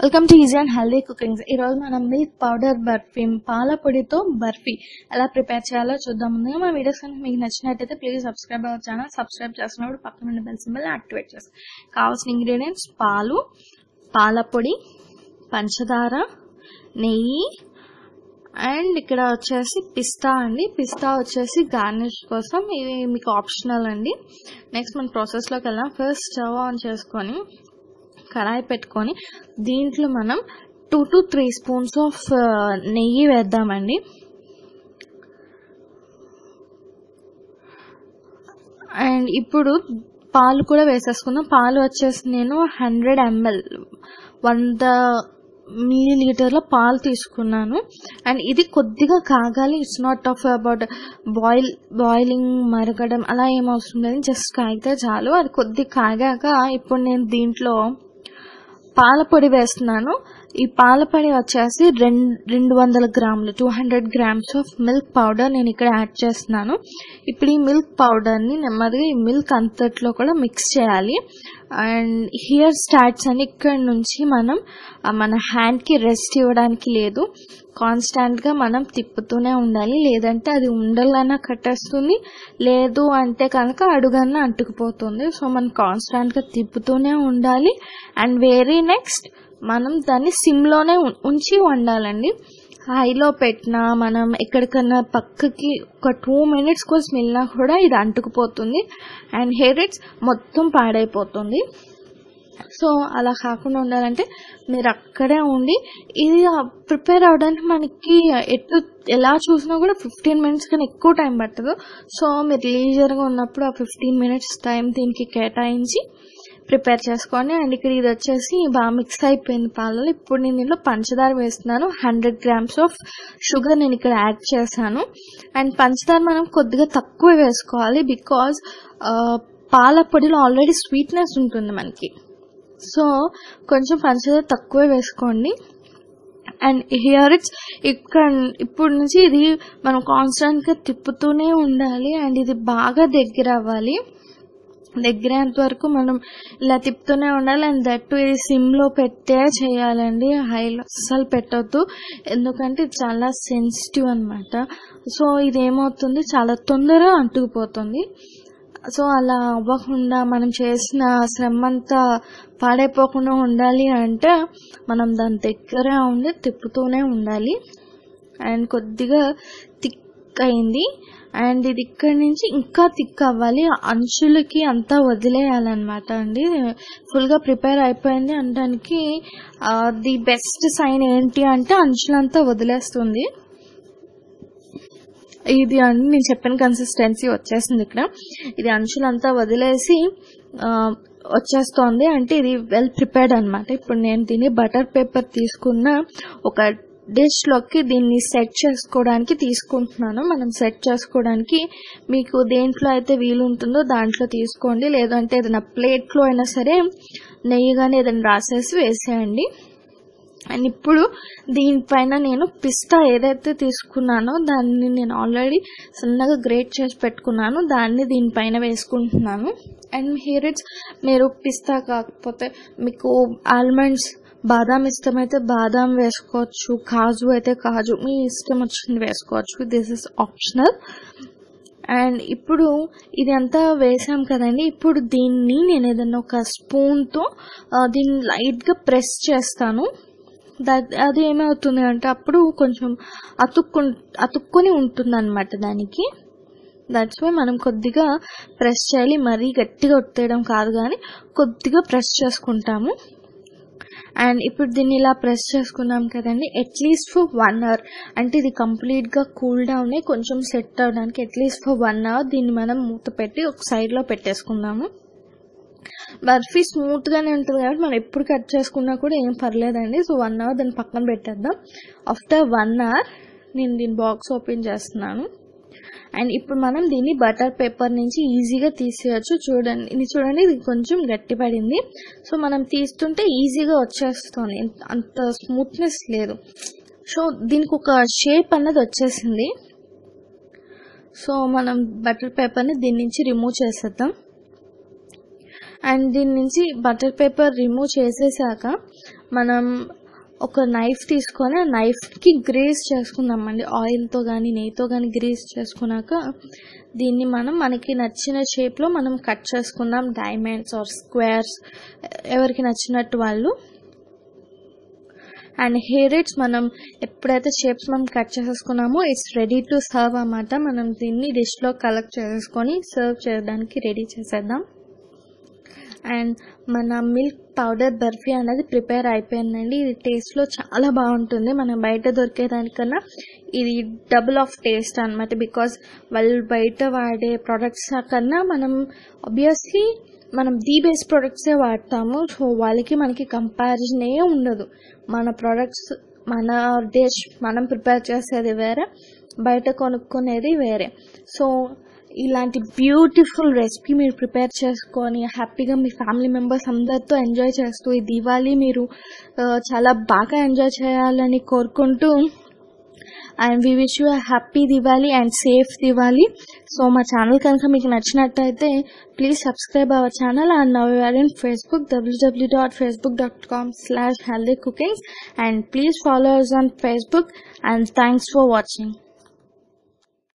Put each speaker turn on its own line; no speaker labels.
Welcome to easy and healthy cookings ఈరోజు మనం milk powder barfi పాల పొడితో బర్ఫీ ఎలా ప్రిపేర్ చేయాలో చూద్దాం. ముందుగా మా వీడియోస్ కనుక మీకు నచ్చినట్టయితే please subscribe our channel subscribe చేస్తున్నప్పుడు పక్కన ఉన్న బెల్ సింబల్ యాక్టివేట్ చేస్తాం. కావాల్సిన ఇంగ్రీడియంట్స్ పాలు పాల పొడి పంచదార నెయ్యి అండ్ ఇక్కడ వచ్చేసి పిస్తా అండి. పిస్తా వచ్చేసి గార్నిష్ కోసం ఇది మీకు ఆప్షనల్ అండి. నెక్స్ట్ మన ప్రాసెస్లోకి వెళ్దాం. ఫస్ట్ స్టవ్ ఆన్ చేసుకొని కరాయి పెట్టుకొని దీంట్లో మనం two to three spoons of నెయ్యి వేద్దామండి. అండ్ ఇప్పుడు పాలు కూడా వేసేసుకుందాం. పాలు వచ్చేసి నేను హండ్రెడ్ ఎంఎల్ వంద మిల్లీ లీటర్ల పాలు తీసుకున్నాను. అండ్ ఇది కొద్దిగా కాగాలి. It's not of about boil boiling మరగడం అలా ఏం అవసరం లేదు. జస్ట్ కాగితే చాలు. అది కొద్దిగా కాగాక ఇప్పుడు నేను దీంట్లో పాల పొడి వేస్తున్నాను. ఈ పాలపడి వచ్చేసి రెండు రెండు వందల గ్రాములు two hundred grams of milk powder నేను ఇక్కడ యాడ్ చేస్తున్నాను. ఇప్పుడు ఈ మిల్క్ పౌడర్ని నెమ్మదిగా ఈ మిల్క్ అంతట్లో కూడా మిక్స్ చేయాలి. అండ్ హియర్ స్టార్ట్స్ అని ఇక్కడ నుంచి మనం మన హ్యాండ్కి రెస్ట్ ఇవ్వడానికి లేదు. కాన్స్టాంట్గా మనం తిప్పుతూనే ఉండాలి. లేదంటే అది ఉండలన్నా కట్టేస్తుంది. లేదు అంటే కనుక అడుగన్నా అంటుకుపోతుంది. సో మనం కాన్స్టాంట్గా తిప్పుతూనే ఉండాలి. అండ్ వెరీ నెక్స్ట్ మనం దాన్ని సిమ్లోనే ఉంచి వండాలండి. హైలో పెట్టినా మనం ఎక్కడికన్నా పక్కకి ఒక టూ మినిట్స్ కోసం వెళ్ళినా కూడా ఇది అంటుకుపోతుంది. అండ్ హెయిర్ ఇట్స్ మొత్తం పాడైపోతుంది. సో అలా కాకుండా ఉండాలంటే మీరు అక్కడే ఉండి ఇది ప్రిపేర్ అవడానికి మనకి ఎటు ఎలా చూసినా కూడా ఫిఫ్టీన్ మినిట్స్ కన్నా ఎక్కువ టైం పట్టదు. సో మీరు లీజర్గా ఉన్నప్పుడు ఆ ఫిఫ్టీన్ మినిట్స్ టైం దీనికి కేటాయించి ప్రిపేర్ చేసుకోండి అండ్ ఇక్కడ ఇది వచ్చేసి బాగా మిక్స్ అయిపోయింది పాలలో. ఇప్పుడు నేను దీంట్లో పంచదార వేస్తున్నాను. హండ్రెడ్ గ్రామ్స్ ఆఫ్ షుగర్ నేను ఇక్కడ యాడ్ చేశాను. అండ్ పంచదార మనం కొద్దిగా తక్కువ వేసుకోవాలి బికాజ్ పాల పొడిలో ఆల్రెడీ స్వీట్నెస్ ఉంటుంది మనకి. సో కొంచెం పంచదార తక్కువ వేసుకోండి. అండ్ హియర్ ఇట్స్ ఇక్కడ ఇప్పుడు నుంచి ఇది మనం కాన్స్టెంట్గా తిప్పుతూనే ఉండాలి. అండ్ ఇది బాగా దగ్గర అవ్వాలి. దగ్గరేంత వరకు మనం ఇలా తిప్పుతూనే ఉండాలి. అండ్ దట్ ఇది సిమ్లో పెట్టే చేయాలండి. హైలో అస్సలు పెట్టొద్దు. ఎందుకంటే ఇది చాలా సెన్సిటివ్ అనమాట సో ఇది ఏమవుతుంది చాలా తొందరగా అంటుకుపోతుంది. సో అలా అవ్వకుండా మనం చేసిన శ్రమ అంతా పాడైపోకుండా ఉండాలి అంటే మనం దాని దగ్గర ఉండి తిప్పుతూనే ఉండాలి. అండ్ కొద్దిగా థిక్ అయింది. అండ్ ఇది ఇక్కడి నుంచి ఇంకా థిక్ అవ్వాలి. అంచులకి అంతా వదిలేయాలన్నమాట అండి. ఫుల్గా ప్రిపేర్ అయిపోయింది. అనడానికి ది బెస్ట్ సైన్ ఏంటి అంటే అంచులంతా వదిలేస్తుంది. ఇది అని నేను చెప్పిన కన్సిస్టెన్సీ వచ్చేసింది ఇక్కడ. ఇది అంచులంతా వదిలేసి వచ్చేస్తోంది. అంటే ఇది వెల్ ప్రిపేర్డ్ అనమాట ఇప్పుడు నేను దీన్ని బటర్ పేపర్ తీసుకున్న ఒక డిష్లోకి దీన్ని సెట్ చేసుకోవడానికి తీసుకుంటున్నాను. మనం సెట్ చేసుకోవడానికి మీకు దేంట్లో అయితే వీలు ఉంటుందో దాంట్లో తీసుకోండి. లేదంటే ఏదైనా ప్లేట్లో అయినా సరే నెయ్యి కానీ ఏదైనా రాసేసి వేసేయండి. అండ్ ఇప్పుడు దీనిపైన నేను పిస్తా ఏదైతే తీసుకున్నానో దాన్ని నేను ఆల్రెడీ సన్నగా గ్రేట్ చేసి పెట్టుకున్నాను. దాన్ని దీనిపైన వేసుకుంటున్నాను. అండ్ హియర్ ఇట్స్ మీరు పిస్తా కాకపోతే మీకు ఆల్మండ్స్ బాదాం ఇష్టమైతే బాదాం వేసుకోవచ్చు కాజు అయితే కాజు. మీ ఇష్టం వచ్చింది వేసుకోవచ్చు. దిస్ ఇస్ ఆప్షనల్ అండ్ ఇప్పుడు ఇదంతా వేసాం కదండి. ఇప్పుడు దీన్ని నేను ఏదైనా ఒక స్పూన్తో దీన్ని లైట్గా ప్రెస్ చేస్తాను. అది ఏమవుతుంది అంటే అప్పుడు కొంచెం అతుక్కు అతుక్కొని ఉంటుంది అనమాట దానికి. దట్స్ వై మనం కొద్దిగా ప్రెస్ చేయాలి. మరీ గట్టిగా ఒత్తేయడం కాదు కానీ కొద్దిగా ప్రెస్ చేసుకుంటాము. అండ్ ఇప్పుడు దీన్ని ఇలా ప్రెస్ చేసుకున్నాం కదండి అట్లీస్ట్ ఫర్ వన్ అవర్ అంటే ఇది కంప్లీట్గా కూల్ డౌన్ కొంచెం సెట్ అవడానికి at least for one hour దీన్ని మనం మూత పెట్టి ఒక సైడ్లో పెట్టేసుకుందాము. బర్ఫీ స్మూత్గానే ఉంటుంది కాబట్టి మనం ఎప్పుడు కట్ చేసుకున్నా కూడా ఏం పర్లేదండి. సో వన్ అవర్ దాన్ని పక్కన పెట్టేద్దాం. ఆఫ్టర్ వన్ అవర్ నేను దీని బాక్స్ ఓపెన్ చేస్తున్నాను. అండ్ ఇప్పుడు మనం దీన్ని బటర్ పేపర్ నుంచి ఈజీగా తీసేయచ్చు. చూడండి ఇది చూడండి ఇది కొంచెం గట్టిపడింది. సో మనం తీస్తుంటే ఈజీగా వచ్చేస్తుంది. అంత స్మూత్నెస్ లేదు. సో దీనికి ఒక షేప్ అన్నది వచ్చేసింది. సో మనం బటర్ పేపర్ని దీని నుంచి రిమూవ్ చేసేద్దాం. అండ్ దీని నుంచి బటర్ పేపర్ రిమూవ్ చేసేసాక మనం ఒక నైఫ్ తీసుకొని ఆ నైఫ్కి గ్రేస్ చేసుకుందామండి. ఆయిల్తో కానీ నెయ్యితో కానీ గ్రేస్ చేసుకున్నాక దీన్ని మనం మనకి నచ్చిన షేప్లో మనం కట్ చేసుకుందాం. డైమండ్స్ ఆర్ స్క్వేర్స్ ఎవరికి నచ్చినట్టు వాళ్ళు. అండ్ హెయిరెట్స్ మనం ఎప్పుడైతే షేప్స్ మనం కట్ చేసేసుకున్నామో ఇట్స్ రెడీ టు సర్వ్ అన్నమాట. మనం దీన్ని డిష్లో కలెక్ట్ చేసేసుకొని సర్వ్ చేయడానికి రెడీ చేసేద్దాం. అండ్ మన మిల్క్ పౌడర్ బర్ఫీ అనేది ప్రిపేర్ అయిపోయిందండి. ఇది టేస్ట్లో చాలా బాగుంటుంది. మనం బయట దొరికేదానికన్నా ఇది డబుల్ ఆఫ్ టేస్ట్ అనమాట బికాజ్ వాళ్ళు బయట వాడే ప్రొడక్ట్స్ కన్నా మనం ఆబ్వియస్లీ మనం ది బేస్ ప్రొడక్ట్సే వాడతాము. సో వాళ్ళకి మనకి కంపారిజనే ఉండదు. మన ప్రొడక్ట్స్ మన డిష్ మనం ప్రిపేర్ చేసేది వేరే బయట కొనుక్కునేది వేరే. సో ఇలాంటి బ్యూటిఫుల్ రెసిపీ మీరు ప్రిపేర్ చేసుకొని హ్యాపీగా మీ ఫ్యామిలీ మెంబర్స్ అందరితో ఎంజాయ్ చేస్తూ ఈ దివాళీ మీరు చాలా బాగా ఎంజాయ్ చేయాలని కోరుకుంటూ and we wish you happy Diwali and safe Diwali. So మా ఛానల్ కనుక మీకు నచ్చినట్టయితే please subscribe our channel and now you are in Facebook W W dot Facebook dot com slash healthy cookings and please follow us on Facebook and thanks for watching